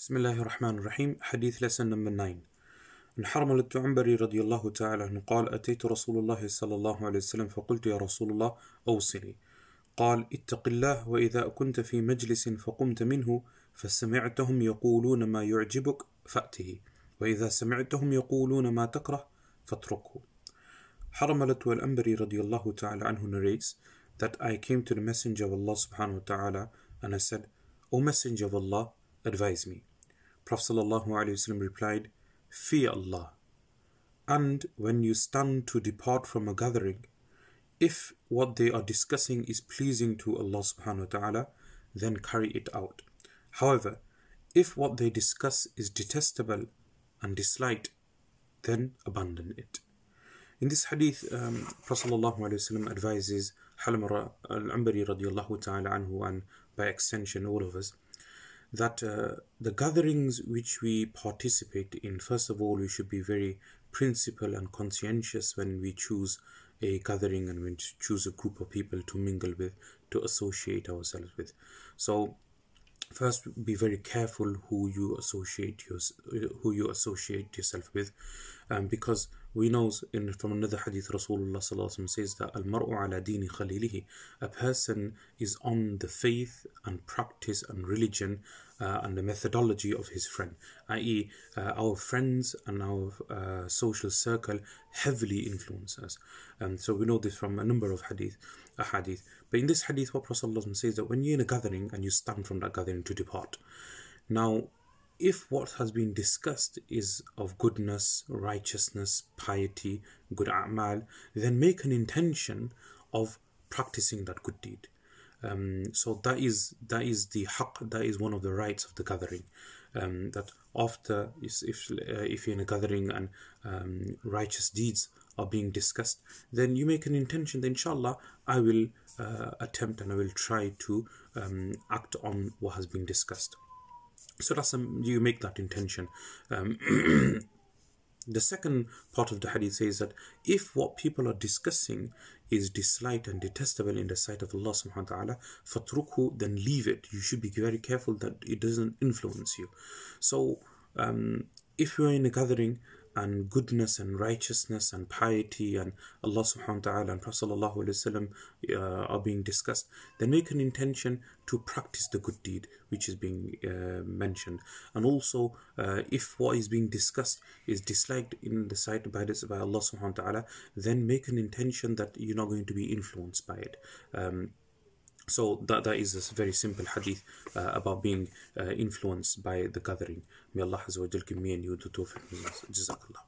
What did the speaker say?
بسم الله الرحمن الرحيم. حديث lesson number 9 عن حرملة عنبري رضي الله تعالى عنه قال أتيت رسول الله صلى الله عليه وسلم فقلت يا رسول الله أوصني. قال اتق الله وإذا كنت في مجلس فقمت منه فسمعتهم يقولون ما يعجبك فأته وإذا سمعتهم يقولون ما تكره فاتركه. حرملة الأنبري رضي الله تعالى عنه narrates that I came to the messenger of Allah subhanahu wa ta'ala and I said, O messenger of Allah, advise me. Prophet alaihi replied, Fear Allah. And when you stand to depart from a gathering, if what they are discussing is pleasing to Allah subhanahu wa ta'ala, then carry it out. However, if what they discuss is detestable and disliked, then abandon it. In this hadith, um, Prophet ﷺ advises Halimah al-Ambari radiallahu ta'ala anhu and by extension all of us that uh, the gatherings which we participate in, first of all, we should be very principled and conscientious when we choose a gathering and when we choose a group of people to mingle with, to associate ourselves with. So, first, be very careful who you associate your, who you associate yourself with, um, because we know in from another hadith Rasulullah says that al mar'u ala dini khalilihi a person is on the faith and practice and religion uh, and the methodology of his friend i.e. Uh, our friends and our uh, social circle heavily influence us and so we know this from a number of hadith a hadith but in this hadith what Rasulullah says that when you're in a gathering and you stand from that gathering to depart now if what has been discussed is of goodness, righteousness, piety, good a'mal, then make an intention of practicing that good deed. Um, so that is that is the haqq, that is one of the rights of the gathering. Um, that after if if, uh, if you're in a gathering and um, righteous deeds are being discussed, then you make an intention that inshallah I will uh, attempt and I will try to um, act on what has been discussed so that's um, you make that intention. Um, the second part of the hadith says that if what people are discussing is disliked and detestable in the sight of Allah subhanahu wa ta'ala fatruku then leave it. You should be very careful that it doesn't influence you. So um, if you're in a gathering and goodness and righteousness and piety and Allah subhanahu wa ta'ala and Prophet sallallahu uh, are being discussed, then make an intention to practice the good deed which is being uh, mentioned. And also, uh, if what is being discussed is disliked in the sight by, this, by Allah subhanahu wa ta'ala, then make an intention that you're not going to be influenced by it. Um, so that, that is a very simple hadith uh, about being uh, influenced by the gathering. May Allah Azza wa Jal give me and you the tawfiq. Jazakallah.